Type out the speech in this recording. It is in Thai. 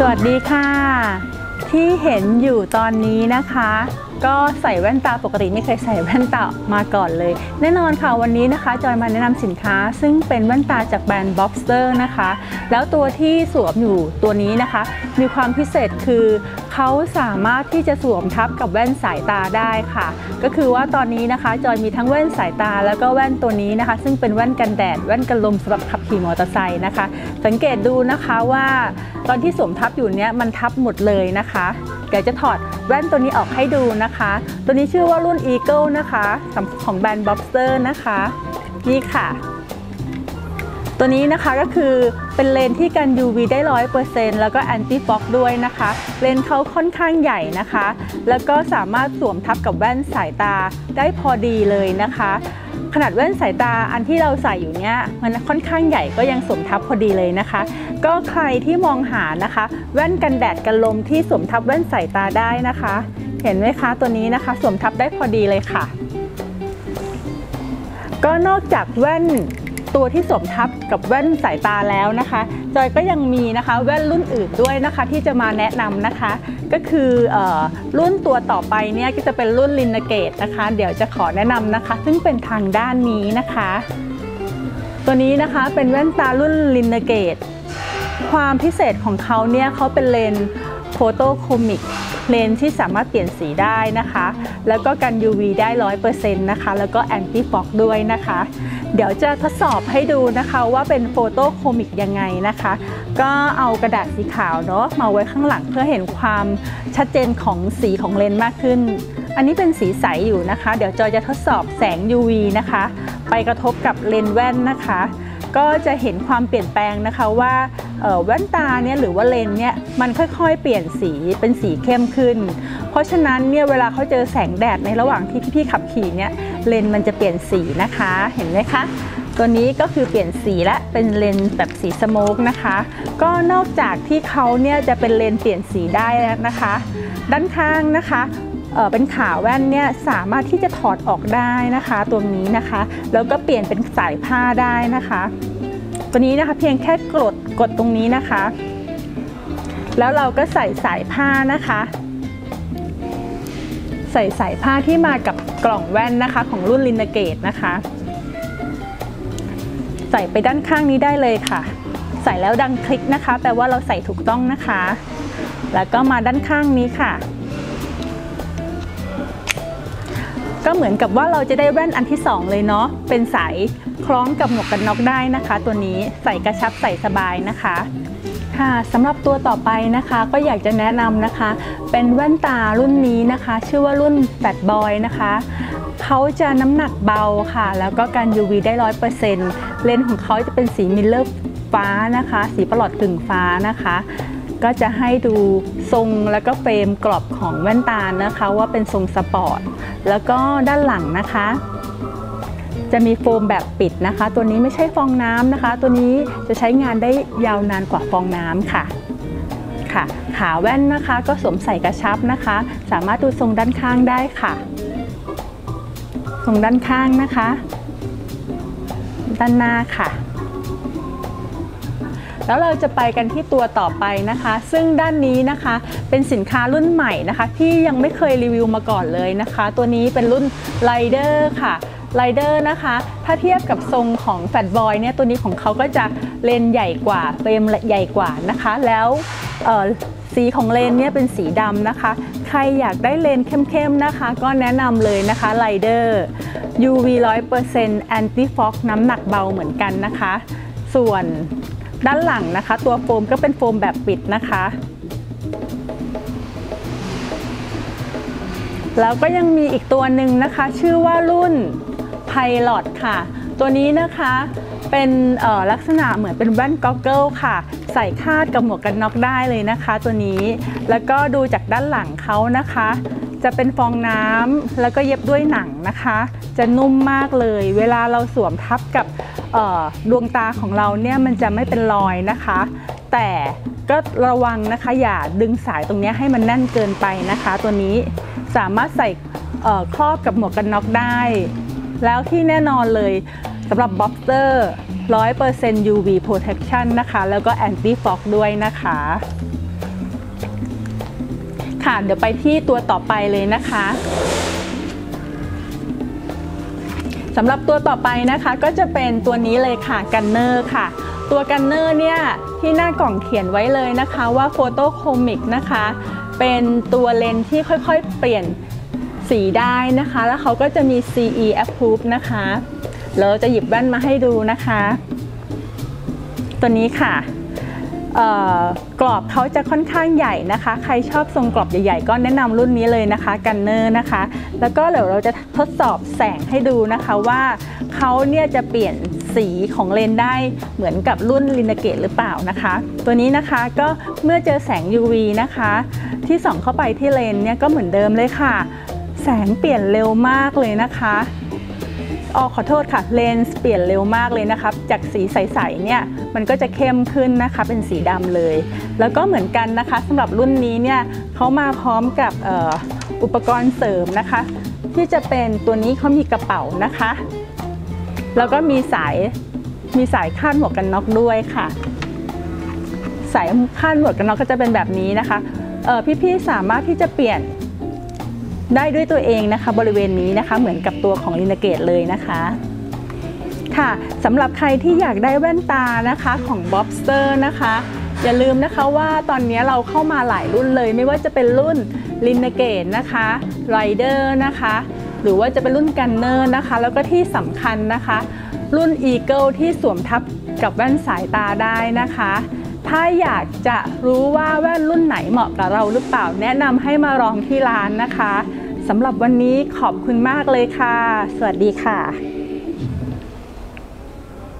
สวัสดีค่ะ ที่เห็นอยู่ตอนนี้นะคะ ก็ใส่แว่นตาปกติไม่เคยใส่แว่นตามาก่อนเลย แน่นอนค่ะวันนี้นะคะจอยมาแนะนำสินค้า ซึ่งเป็นแว่นตาจากแบรนด์ Bobster นะคะ แล้วตัวที่สวมอยู่ตัวนี้นะคะ มีความพิเศษคือเขาสามารถที่จะสวมทับกับแว่นสายตาได้ค่ะ ก็คือว่าตอนนี้นะคะจอยมีทั้งแว่นสายตา แล้วก็แว่นตัวนี้นะคะ ซึ่งเป็นแว่นกันแดดแว่นกันลมสำหรับขับขี่มอเตอร์ไซค์นะคะ สังเกตดูนะคะว่าตอนที่สวมทับอยู่เนี้ยมันทับหมดเลยนะคะ เดี๋ยวจะถอดแว่นตัวนี้ออกให้ดูนะคะ ตัวนี้ชื่อว่ารุ่น Eagle นะคะของแบรนด์ Bobster นะคะ นี่ค่ะ ตัวนี้นะคะก็คือเป็นเลนที่กัน UV ได้ร้อยเปอร์เซ็นต์แล้วก็แอนตี้ฟอกด้วยนะคะ เลนเขาค่อนข้างใหญ่นะคะ แล้วก็สามารถสวมทับกับแว่นสายตาได้พอดีเลยนะคะ ขนาดแว่นสายตาอันที่เราใส่อยู่เนี้ยมันค่อนข้างใหญ่ก็ยังสวมทับพอดีเลยนะคะ ก็ใครที่มองหานะคะ แว่นกันแดดกันลมที่สวมทับแว่นสายตาได้นะคะ เห็นไหมคะตัวนี้นะคะสวมทับได้พอดีเลยค่ะ ก็นอกจากแว่น ตัวที่สวมทับกับแว่นสายตาแล้วนะคะ จอยก็ยังมีนะคะแว่นรุ่นอื่นด้วยนะคะที่จะมาแนะนำนะคะ ก็คือออรุ่นตัวต่อไปเนี่ยก็จะเป็นรุ่น Renegade นะคะ เดี๋ยวจะขอแนะนำนะคะ ซึ่งเป็นทางด้านนี้นะคะ ตัวนี้นะคะเป็นแว่นตารุ่น Renegade ความพิเศษของเขาเนี่ยเขาเป็นเลนส์ photochromic เลนส์ที่สามารถเปลี่ยนสีได้นะคะ แล้วก็กัน UV ได้ร้อยเปอร์เซ็นต์นะคะ แล้วก็ anti-fog ด้วยนะคะ เดี๋ยวจะทดสอบให้ดูนะคะว่าเป็น photochromic ยังไงนะคะ ก็เอากระดาษสีขาวเนาะมาไว้ข้างหลังเพื่อเห็นความชัดเจนของสีของเลนส์มากขึ้น อันนี้เป็นสีใสอยู่นะคะ เดี๋ยวจอยจะทดสอบแสง UV นะคะ ไปกระทบกับเลนส์แว่นนะคะ ก็จะเห็นความเปลี่ยนแปลงนะคะว่า แว่นตาเนี่ยหรือว่าเลนเนี่ยมันค่อยๆ เปลี่ยนสีเป็นสีเข้มขึ้น เพราะฉะนั้นเนี่ยเวลาเขาเจอแสงแดดในระหว่างที่พี่ๆขับขี่เนี่ยเลนมันจะเปลี่ยนสีนะคะเห็นไหมคะตัวนี้ก็คือเปลี่ยนสีและเป็นเลนแบบสีสโมกนะคะ ก็นอกจากที่เขาเนี่ยจะเป็นเลนเปลี่ยนสีได้แล้วนะคะ ด้านข้างนะคะเป็นขาแว่นเนี่ยสามารถที่จะถอดออกได้นะคะ ตัวนี้นะคะ แล้วก็เปลี่ยนเป็นสายผ้าได้นะคะ ตัวนี้นะคะเพียงแค่กดกดตรงนี้นะคะ แล้วเราก็ใส่สายผ้านะคะ ใส่สายผ้าที่มากับกล่องแว่นนะคะ ของรุ่นลินเกตนะคะ ใส่ไปด้านข้างนี้ได้เลยค่ะ ใส่แล้วดังคลิกนะคะ แปลว่าเราใส่ถูกต้องนะคะ แล้วก็มาด้านข้างนี้ค่ะ ก็เหมือนกับว่าเราจะได้แว่นอันที่ 2 เลยเนาะ เป็นสายคล้องกับหมวกกันน็อกได้นะคะ ตัวนี้ใส่กระชับใส่สบายนะคะ ค่ะสำหรับตัวต่อไปนะคะก็อยากจะแนะนำนะคะ เป็นแว่นตารุ่นนี้นะคะ ชื่อว่ารุ่น Bad Boy นะคะเขาจะน้ำหนักเบาค่ะ แล้วก็กัน UV ได้ร้อยเปอร์เซ็นต์เลนส์ของเขาจะเป็นสี mirror ฟ้านะคะ สีประหลอดกึ่งฟ้านะคะ ก็จะให้ดูทรงแล้วก็เฟรมกรอบของแว่นตานะคะ ว่าเป็นทรงสปอร์ต แล้วก็ด้านหลังนะคะ จะมีโฟมแบบปิดนะคะ ตัวนี้ไม่ใช่ฟองน้ำนะคะ ตัวนี้จะใช้งานได้ยาวนานกว่าฟองน้ำค่ะค่ะ ขาแว่นนะคะก็สวมใส่กระชับนะคะ สามารถดูทรงด้านข้างได้ค่ะ ทรงด้านข้างนะคะ ด้านหน้าค่ะ แล้วเราจะไปกันที่ตัวต่อไปนะคะ ซึ่งด้านนี้นะคะเป็นสินค้ารุ่นใหม่นะคะ ที่ยังไม่เคยรีวิวมาก่อนเลยนะคะ ตัวนี้เป็นรุ่น Rider ค่ะไรเดอร์นะคะ ถ้าเทียบกับทรงของแฟ t บอยเนี่ยตัวนี้ของเขาก็จะเลนใหญ่กว่าเฟรมใหญ่กว่านะคะ แล้วสีของเลนเนี่ยเป็นสีดำนะคะ ใครอยากได้เลนเข้มๆนะคะ ก็แนะนำเลยนะคะไรเดอร์ UV 100% Anti Fog น้ำหนักเบาเหมือนกันนะคะ ส่วน ด้านหลังนะคะ ตัวโฟมก็เป็นโฟมแบบปิดนะคะ แล้วก็ยังมีอีกตัวหนึ่งนะคะ ชื่อว่ารุ่น Pilot ค่ะ ตัวนี้นะคะเป็นลักษณะเหมือนเป็นแว่นก็อกเกิลค่ะ ใส่คาดกับหมวกกันน็อกได้เลยนะคะ ตัวนี้แล้วก็ดูจากด้านหลังเขานะคะ จะเป็นฟองน้ำแล้วก็เย็บด้วยหนังนะคะ จะนุ่มมากเลย เวลาเราสวมทับกับดวงตาของเราเนี่ยมันจะไม่เป็นรอยนะคะ แต่ก็ระวังนะคะ อย่าดึงสายตรงนี้ให้มันแน่นเกินไปนะคะ ตัวนี้สามารถใส่ครอบกับหมวกกันน็อกได้ แล้วที่แน่นอนเลยสำหรับ Bobster 100% UV protection นะคะ แล้วก็ anti fog ด้วยนะคะ ค่ะ เดี๋ยวไปที่ตัวต่อไปเลยนะคะสำหรับตัวต่อไปนะคะก็จะเป็นตัวนี้เลยค่ะกันเนอร์ค่ะ ตัว Gunner เนี่ยที่หน้ากล่องเขียนไว้เลยนะคะว่า photochromic นะคะ เป็นตัวเลนส์ที่ค่อยๆเปลี่ยนสีได้นะคะ แล้วเขาก็จะมี CE approve นะคะแล้วจะหยิบแว่นมาให้ดูนะคะ ตัวนี้ค่ะ กรอบเขาจะค่อนข้างใหญ่นะคะ ใครชอบทรงกรอบใหญ่ๆ ก็แนะนำรุ่นนี้เลยนะคะ Gunner นะคะ แล้วก็เดี๋ยวเราจะทดสอบแสงให้ดูนะคะว่าเขาเนี่ยจะเปลี่ยนสีของเลนได้เหมือนกับรุ่นลินเกตหรือเปล่านะคะ ตัวนี้นะคะก็เมื่อเจอแสง UV นะคะ ที่ส่องเข้าไปที่เลนเนี่ยก็เหมือนเดิมเลยค่ะ แสงเปลี่ยนเร็วมากเลยนะคะ อ๋อขอโทษค่ะ เลนส์เปลี่ยนเร็วมากเลยนะครับ จากสีใสๆเนี่ยมันก็จะเข้มขึ้นนะคะเป็นสีดำเลย แล้วก็เหมือนกันนะคะสำหรับรุ่นนี้เนี่ยเขามาพร้อมกับอออุปกรณ์เสริมนะคะ ที่จะเป็นตัวนี้เขามีกระเป๋านะคะ แล้วก็มีสายมีสายคาดหมวกกันน็อกด้วยค่ะ สายคาดหมวกกันน็อกก็จะเป็นแบบนี้นะคะพี่ๆสามารถที่จะเปลี่ยน ได้ด้วยตัวเองนะคะบริเวณนี้นะคะเหมือนกับตัวของลินเกตเลยนะคะค่ะสำหรับใครที่อยากได้แว่นตานะคะของ Bobster นะคะอย่าลืมนะคะว่าตอนนี้เราเข้ามาหลายรุ่นเลย ไม่ว่าจะเป็นรุ่นลินเกตนะคะ Rider นะคะหรือว่าจะเป็นรุ่นกันเนอร์นะคะ แล้วก็ที่สำคัญนะคะ รุ่น Eagle ที่สวมทับกับแว่นสายตาได้นะคะ ถ้าอยากจะรู้ว่าแว่นรุ่นไหนเหมาะกับเราหรือเปล่า แนะนำให้มาลองที่ร้านนะคะ สำหรับวันนี้ขอบคุณมากเลยค่ะ สวัสดีค่ะ